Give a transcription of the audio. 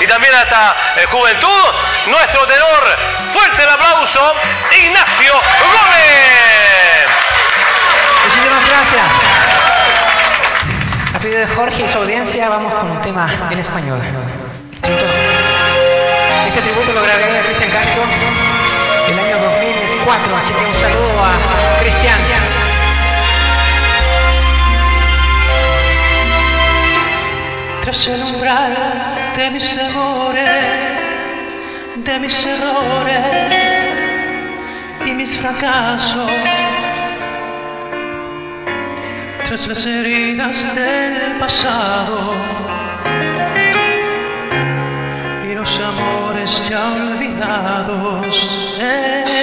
y también a esta eh, juventud, nuestro tenor, fuerte el aplauso, Ignacio Gómez. Muchísimas gracias. A pedido de Jorge y su audiencia, vamos con un tema en español. Este tributo lo grabé a Cristian Castro el año 2004, así que un saludo a Cristian. Tras el umbral de mis amores, de mis errores y mis fracasos, tras las heridas del pasado y los amores ya olvidados, eh,